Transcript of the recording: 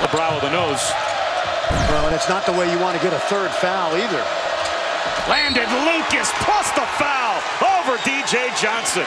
The brow of the nose. Well, and it's not the way you want to get a third foul either. Landen Lucas plus the foul over DJ Johnson.